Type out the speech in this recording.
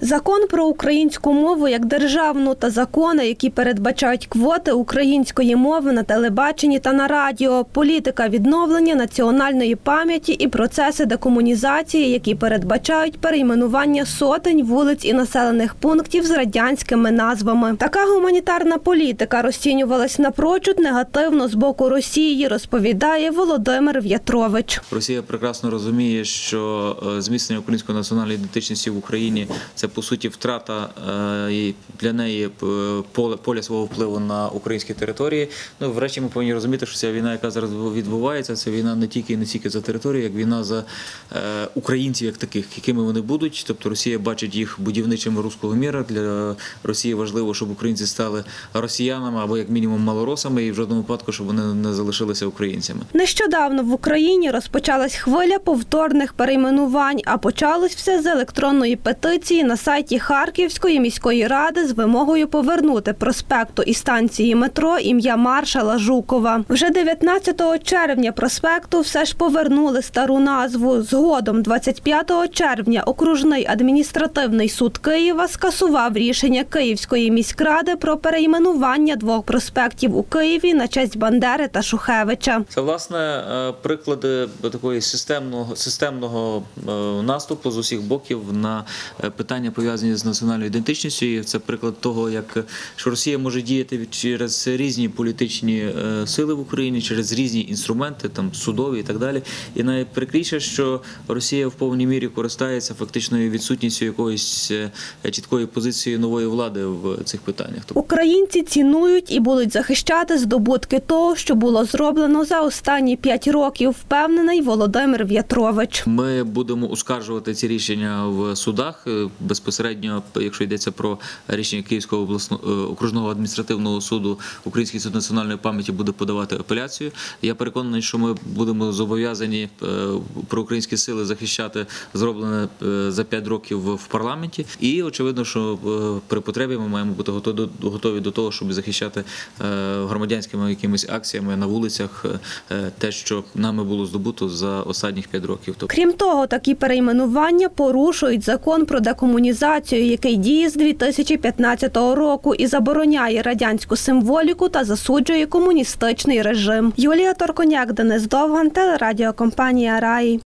Закон про українську мову як державну та закони, які передбачають квоти української мови на телебаченні та на радіо, політика відновлення національної пам'яті і процеси декомунізації, які передбачають перейменування сотень вулиць і населених пунктів з радянськими назвами. Така гуманітарна політика розцінювалась напрочуд негативно з боку Росії, розповідає Володимир В'ятрович. Росія прекрасно розуміє, що е, зміцнення української національної ідентичності в Україні це по суті втрата е, для неї е, поля свого впливу на українські території. Ну врешті ми повинні розуміти, що ця війна, яка зараз відбувається, це війна не тільки і не тільки за територію, як війна за е, українців, як таких, якими вони будуть. Тобто Росія бачить їх будівничими руського міра. Для Росії важливо, щоб українці стали росіянами або як мінімум малоросами, і в жодному випадку, щоб вони не залишилися українцями. Нещодавно в Україні розпочалась хвиля повторних перейменувань, а почалось все з електронної петиції на сайті Харківської міської ради з вимогою повернути проспекту і станції метро ім'я маршала Жукова. Вже 19 червня проспекту все ж повернули стару назву. Згодом, 25 червня, окружний адміністративний суд Києва скасував рішення Київської міськради про перейменування двох проспектів у Києві на честь Бандери та Шухевича. Це власне е, приклади такої системного системного е, наступу з усіх боків на е, питання пов'язані з національною ідентичністю. І Це приклад того, як що Росія може діяти через різні політичні е, сили в Україні, через різні інструменти, там судові і так далі. І найприкріше, що Росія в повній мірі користається фактичною відсутністю якоїсь е, чіткої позиції нової влади в цих питаннях. Тобто Українці цінують і будуть захищати здобутки того, що було зроблено за останні п'ять років, впевнений Володимир В'ятрович. Ми будемо оскаржувати ці рішення в судах е, безпосередньо, якщо йдеться про рішення Київського обласного е, окружного адміністративного суду, Український суд національної пам'яті буде подавати апеляцію. Я переконаний, що ми будемо зобов'язані е, про українські сили захищати зроблене е, за 5 років в парламенті. І очевидно, що при потребі ми маємо бути готові до того, щоб захищати громадянськими якимись акціями на вулицях те, що нами було здобуто за останніх 5 років. Тобто Крім того, такі перейменування порушують закон про декомунізацію, який діє з 2015 року і забороняє радянську символіку та засуджує комуністичний режим. Юлія Торконяк, Денис Довган, телерадіокомпанія Раї.